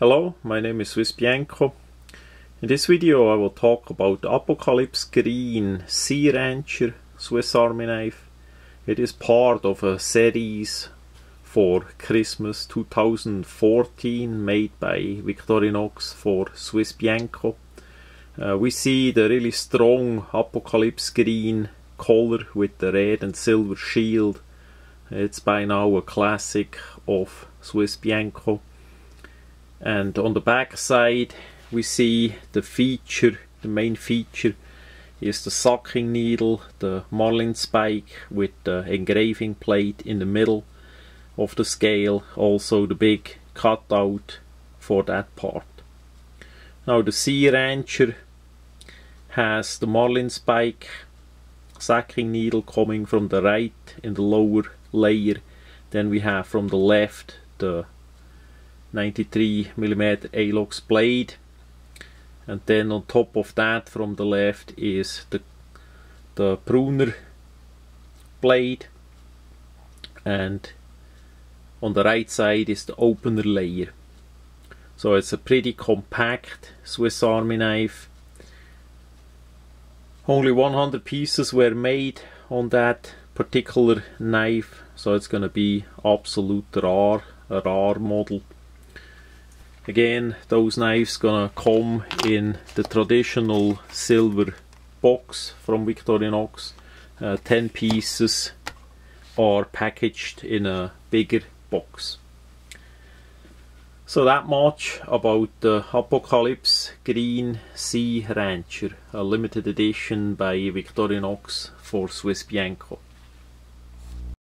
Hello, my name is Swiss Bianco. In this video I will talk about Apocalypse Green Sea Rancher Swiss Army knife. It is part of a series for Christmas 2014 made by Victorinox for Swiss Bianco. Uh, we see the really strong Apocalypse Green color with the red and silver shield. It's by now a classic of Swiss Bianco and on the back side we see the feature the main feature is the sucking needle the marlin spike with the engraving plate in the middle of the scale also the big cutout for that part. Now the sea rancher has the marlin spike sucking needle coming from the right in the lower layer. Then we have from the left the 93mm Alox blade. And then on top of that from the left is the the pruner blade. And on the right side is the opener layer. So it's a pretty compact Swiss Army knife. Only 100 pieces were made on that particular knife so it's gonna be absolute rare a rare model Again, those knives gonna come in the traditional silver box from Victorinox. Uh, 10 pieces are packaged in a bigger box. So that much about the Apocalypse Green Sea Rancher, a limited edition by Victorinox for Swiss Bianco.